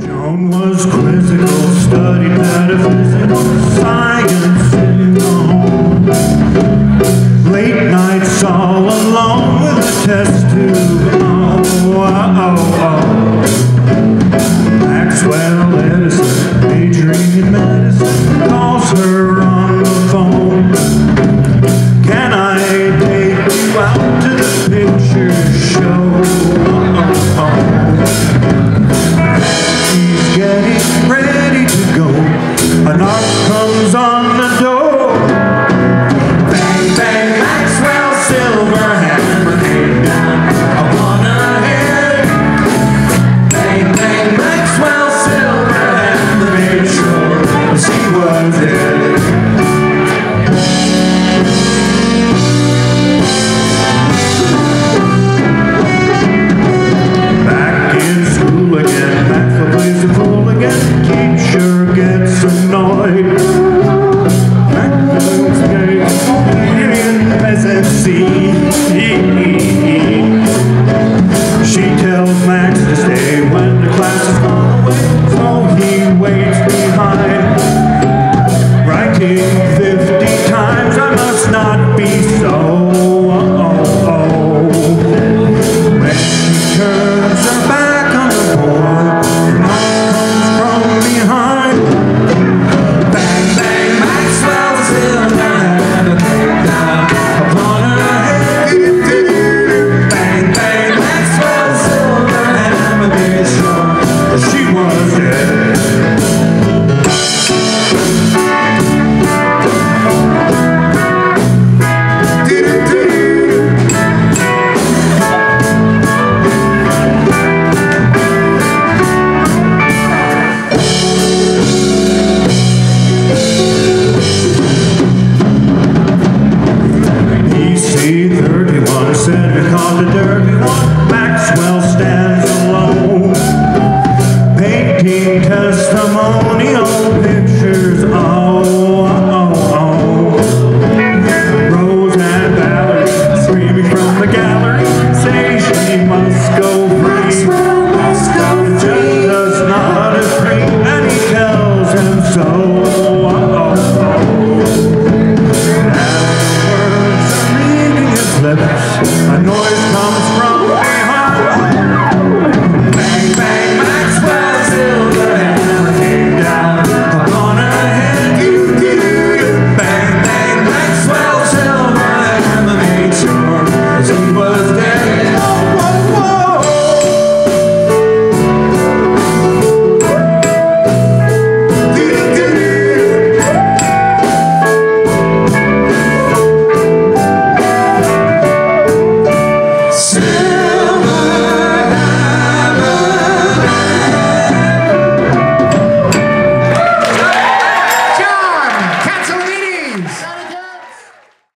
Joan was quizzical, studied metaphysical science in the home. see. 31 said we caught a dirty one. Maxwell stands.